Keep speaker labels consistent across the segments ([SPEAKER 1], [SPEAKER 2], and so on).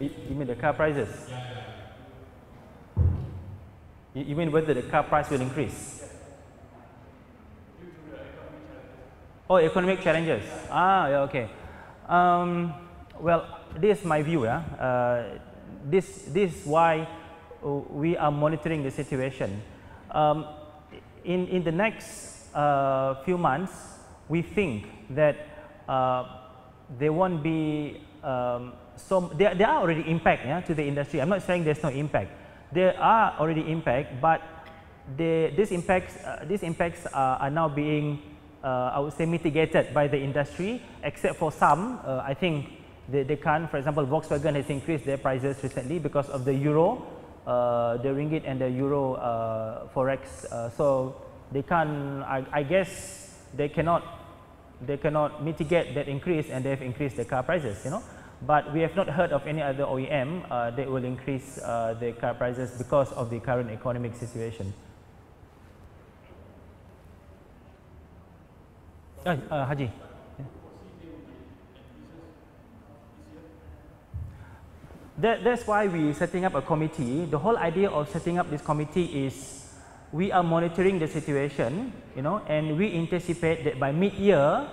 [SPEAKER 1] You mean the car prices? You mean whether the car price will increase? Oh, economic challenges. Ah, yeah, okay. Um, well, this is my view. Yeah? Uh, this, this is why we are monitoring the situation. Um, in, in the next uh, few months, we think that uh, there won't be um, so there, there are already impact yeah, to the industry. I'm not saying there's no impact. There are already impact, but the, these impacts, uh, these impacts are, are now being, uh, I would say, mitigated by the industry, except for some. Uh, I think they, they can't. For example, Volkswagen has increased their prices recently because of the euro, uh, the ringgit and the euro uh, forex. Uh, so they can't. I, I guess they cannot. They cannot mitigate that increase, and they have increased the car prices. You know but we have not heard of any other OEM uh, that will increase uh, the car prices because of the current economic situation. Uh, uh, Haji. That, that's why we are setting up a committee. The whole idea of setting up this committee is we are monitoring the situation, you know, and we anticipate that by mid-year,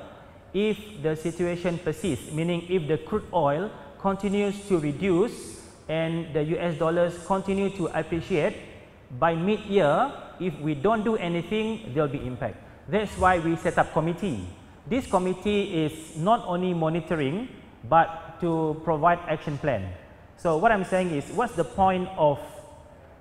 [SPEAKER 1] if the situation persists, meaning if the crude oil continues to reduce and the US dollars continue to appreciate, by mid-year, if we don't do anything, there will be impact. That's why we set up committee. This committee is not only monitoring, but to provide action plan. So what I'm saying is, what's the point of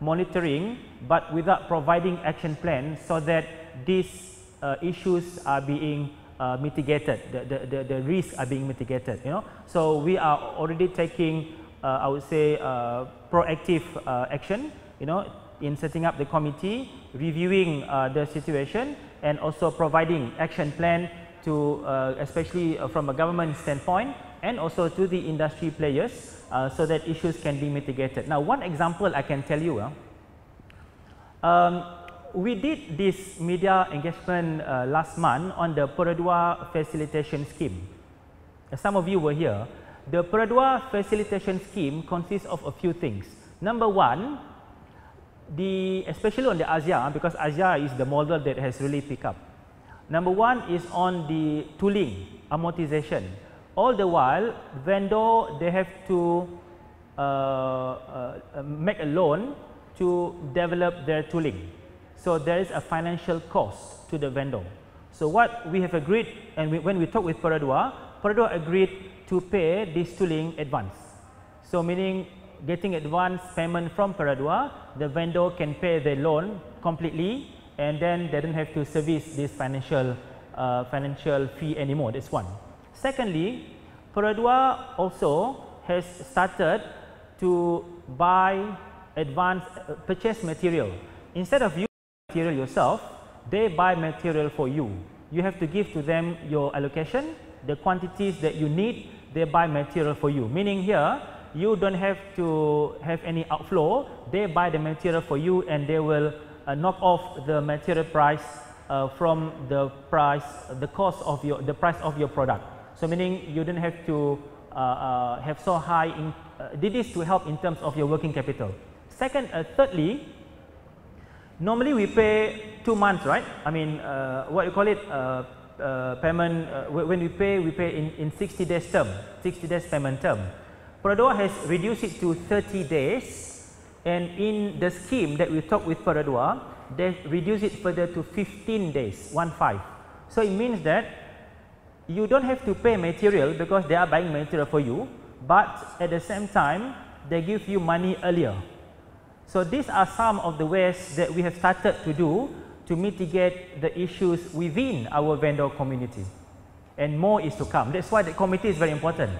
[SPEAKER 1] monitoring, but without providing action plan so that these uh, issues are being uh, mitigated, the, the, the, the, risks are being mitigated, you know. So we are already taking, uh, I would say, uh, proactive uh, action, you know, in setting up the committee, reviewing uh, the situation and also providing action plan to, uh, especially from a government standpoint and also to the industry players so that issues can be mitigated. Now, one example I can tell you, um, we did this media engagement uh, last month on the Perodua facilitation scheme. As some of you were here. The Perodua facilitation scheme consists of a few things. Number one, the, especially on the Axia, because Axia is the model that has really picked up. Number one is on the tooling, amortization. All the while, vendor, they have to uh, uh, make a loan to develop their tooling. So there is a financial cost to the vendor. So what we have agreed, and we, when we talk with Perodua, Perodua agreed to pay this tooling advance. So meaning getting advance payment from Perodua, the vendor can pay the loan completely, and then they don't have to service this financial uh, financial fee anymore. That's one. Secondly, Perodua also has started to buy advance uh, purchase material. Instead of you material yourself, they buy material for you. You have to give to them your allocation, the quantities that you need, they buy material for you. Meaning here, you don't have to have any outflow, they buy the material for you and they will uh, knock off the material price uh, from the price, the cost of your, the price of your product. So meaning you don't have to uh, uh have so high, in, uh, this to help in terms of your working capital. Second, uh, thirdly, Normally we pay two months, right? I mean, uh, what you call it, uh, uh, payment, uh, when we pay, we pay in, in 60 days term, 60 days payment term. Perodua has reduced it to 30 days and in the scheme that we talked with Perodua, they reduce it further to 15 days, 1 5. So it means that you don't have to pay material because they are buying material for you, but at the same time, they give you money earlier. So these are some of the ways that we have started to do to mitigate the issues within our vendor community. And more is to come. That's why the committee is very important.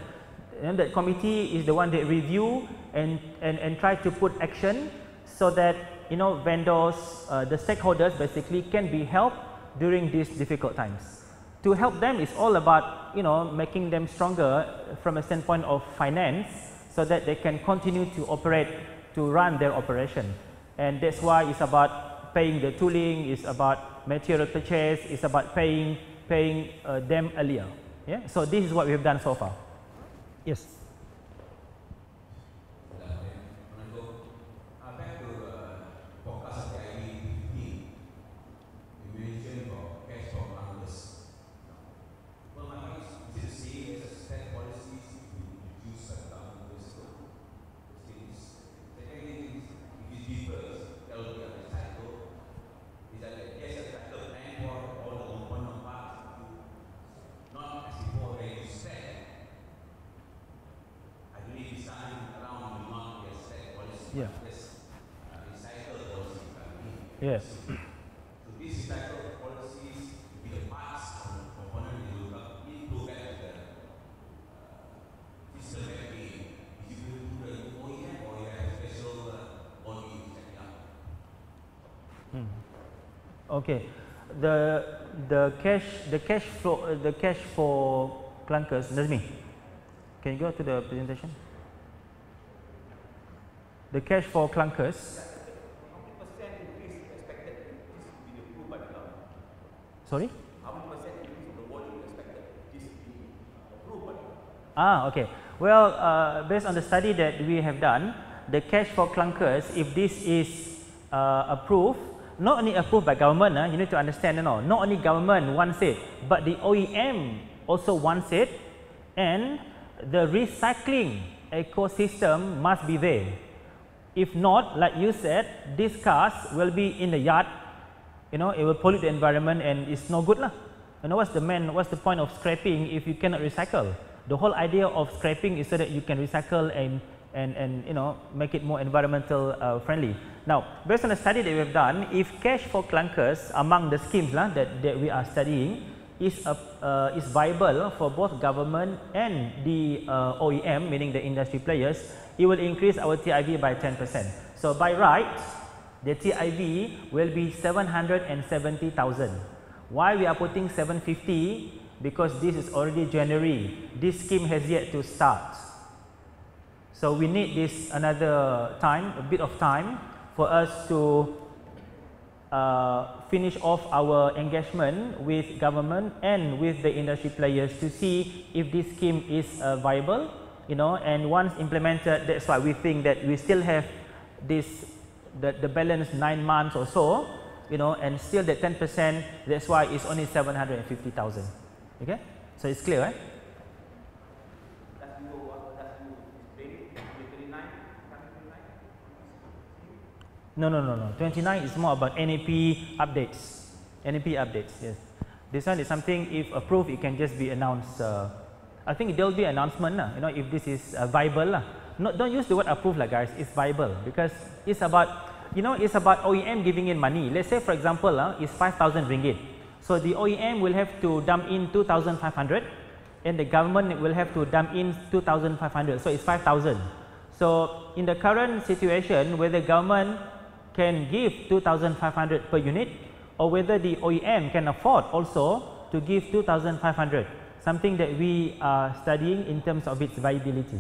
[SPEAKER 1] And the committee is the one that review and, and, and try to put action so that you know vendors, uh, the stakeholders basically can be helped during these difficult times. To help them is all about you know making them stronger from a standpoint of finance so that they can continue to operate to run their operation. And that's why it's about paying the tooling, it's about material purchase, it's about paying, paying uh, them earlier. Yeah? So this is what we have done so far. Yes. Yeah. Yeah. Hmm. Okay, the the cash the cash flow the cash for clunkers. Me. Can you go to the presentation? The cash for clunkers.
[SPEAKER 2] How many percent increase expected this to be approved by government?
[SPEAKER 1] Sorry. Ah, okay. Well, uh, based on the study that we have done, the cash for clunkers, if this is uh, approved, not only approved by government, uh, you need to understand, you know, not only government wants it, but the OEM also wants it, and the recycling ecosystem must be there. If not, like you said, these cars will be in the yard, you know, it will pollute the environment and it's no good lah. You know, what's the main, what's the point of scrapping if you cannot recycle? The whole idea of scrapping is so that you can recycle and and, and you know make it more environmental uh, friendly. Now, based on the study that we have done, if cash for clunkers among the schemes lah, that, that we are studying is, a, uh, is viable for both government and the uh, OEM, meaning the industry players, it will increase our TIV by 10%. So, by right, the TIV will be 770,000. Why we are putting 750? Because this is already January. This scheme has yet to start. So we need this another time, a bit of time for us to uh, finish off our engagement with government and with the industry players to see if this scheme is uh, viable, you know, and once implemented, that's why we think that we still have this, the, the balance nine months or so, you know, and still that 10%, that's why it's only 750,000, okay? So it's clear, right? No, no, no, no. 29 is more about NAP updates. NAP updates, yes. This one is something, if approved, it can just be announced. Uh, I think there will be announcement, uh, you know, if this is viable. Uh. No, don't use the word approved, like guys. It's viable because it's about, you know, it's about OEM giving in money. Let's say, for example, uh, it's 5,000 ringgit. So the OEM will have to dump in 2,500 and the government will have to dump in 2,500. So it's 5,000. So in the current situation where the government can give 2500 per unit or whether the OEM can afford also to give 2500 something that we are studying in terms of its viability.